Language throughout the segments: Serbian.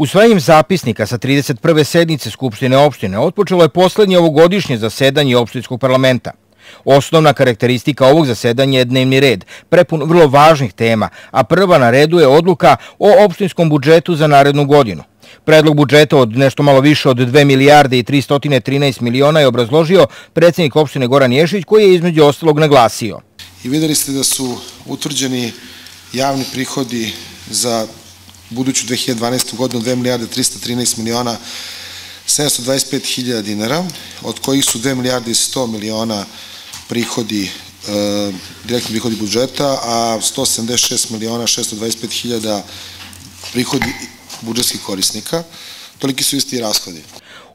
Usvajanjem zapisnika sa 31. sednice Skupštine opštine otpočelo je poslednje ovogodišnje zasedanje opštinskog parlamenta. Osnovna karakteristika ovog zasedanja je dnevni red, prepun vrlo važnih tema, a prva na redu je odluka o opštinskom budžetu za narednu godinu. Predlog budžeta od nešto malo više od 2 milijarde i 313 miliona je obrazložio predsjednik opštine Goran Ješić koji je između ostalog naglasio. I videli ste da su utvrđeni javni prihodi za buduću 2012. godinu 2 milijarde 313 miliona 725 hiljada dinara, od kojih su 2 milijarde i 100 miliona prihodi, e, direktni prihodi budžeta, a 176 miliona 625 hiljada prihodi budžetskih korisnika. Toliki su isti rashodi.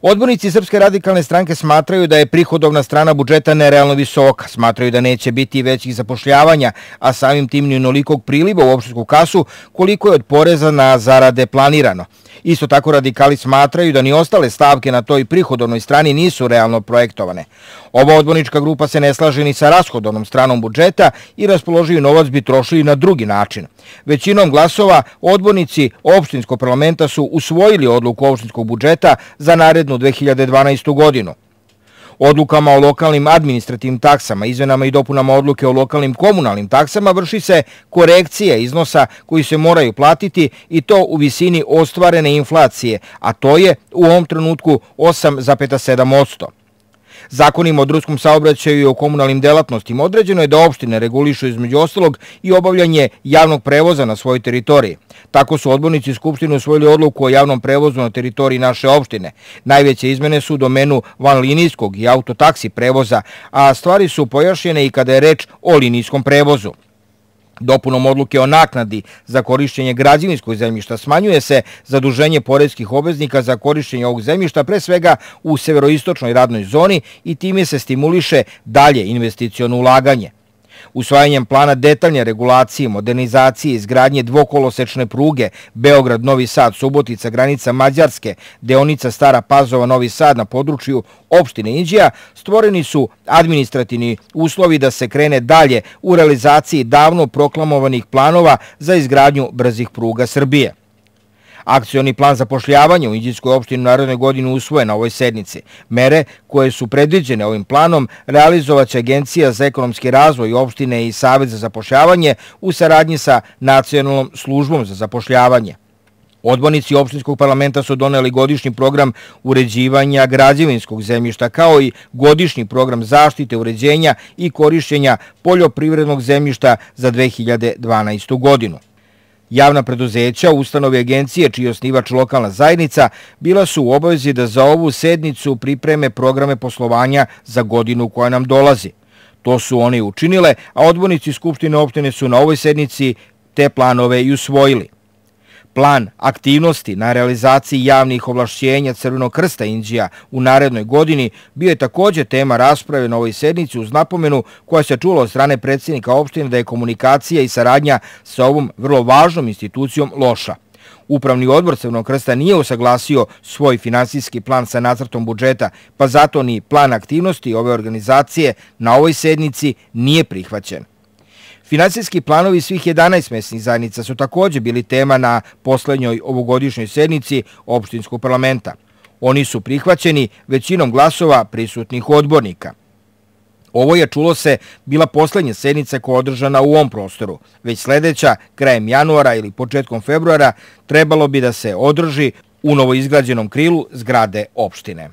Odbornici Srpske radikalne stranke smatraju da je prihodovna strana budžeta nerealno visoka, smatraju da neće biti većih zapošljavanja, a samim tim ni onolikog priliva u opštinsku kasu koliko je od poreza na zarade planirano. Isto tako radikali smatraju da ni ostale stavke na toj prihodovnoj strani nisu realno projektovane. Ova odbornička grupa se ne slaže ni sa rashodovnom stranom budžeta i raspoloživi novac bi trošili na drugi način. Većinom glasova odbornici opštinskog parlamenta su usvojili odluku opštinskog budžeta za narednu 2012. godinu. Odlukama o lokalnim administrativnim taksama, izvenama i dopunama odluke o lokalnim komunalnim taksama vrši se korekcija iznosa koji se moraju platiti i to u visini ostvarene inflacije, a to je u ovom trenutku 8,7%. Zakonima o druskom saobraćaju i o komunalnim delatnostima određeno je da opštine regulišu između ostalog i obavljanje javnog prevoza na svojoj teritoriji. Tako su odbornici Skupštine usvojili odluku o javnom prevozu na teritoriji naše opštine. Najveće izmene su u domenu vanlinijskog i autotaksi prevoza, a stvari su pojašnjene i kada je reč o linijskom prevozu. Dopunom odluke o naknadi za korišćenje građevinskog zemljišta smanjuje se zaduženje porezkih obveznika za korišćenje ovog zemljišta pre svega u severoistočnoj radnoj zoni i time se stimuliše dalje investicijono ulaganje. Usvajanjem plana detaljne regulacije, modernizacije i izgradnje dvokolosečne pruge Beograd-Novi Sad, Subotica, granica Mađarske, deonica Stara Pazova, Novi Sad na području opštine Inđija, stvoreni su administrativni uslovi da se krene dalje u realizaciji davno proklamovanih planova za izgradnju brzih pruga Srbije. Akcioni plan zapošljavanja u Indijskoj opštini u narodnoj godini usvoje na ovoj sednici. Mere koje su predviđene ovim planom realizovaće Agencija za ekonomski razvoj opštine i Savet za zapošljavanje u saradnji sa Nacionalnom službom za zapošljavanje. Odbornici opštinskog parlamenta su doneli godišnji program uređivanja građevinskog zemljišta kao i godišnji program zaštite, uređenja i korišćenja poljoprivrednog zemljišta za 2012. godinu. Javna preduzeća, ustanove agencije, čiji osnivač lokalna zajednica, bila su u obavezi da za ovu sednicu pripreme programe poslovanja za godinu koja nam dolazi. To su oni učinile, a odbornici Skupštine opštine su na ovoj sednici te planove i usvojili. Plan aktivnosti na realizaciji javnih ovlašćenja Crvenog krsta Indija u narednoj godini bio je takođe tema rasprave na ovoj sednici uz napomenu koja se čula od strane predsjednika opštine da je komunikacija i saradnja sa ovom vrlo važnom institucijom loša. Upravni odbor Crvenog krsta nije usaglasio svoj finansijski plan sa nacrtom budžeta, pa zato ni plan aktivnosti ove organizacije na ovoj sednici nije prihvaćen. Financijski planovi svih 11 mesnih zajednica su takođe bili tema na poslednjoj ovogodišnjoj sednici opštinskog parlamenta. Oni su prihvaćeni većinom glasova prisutnih odbornika. Ovo je, čulo se, bila poslednja sednica koja je održana u ovom prostoru. Već sledeća, krajem januara ili početkom februara, trebalo bi da se održi u novoizgrađenom krilu zgrade opštine.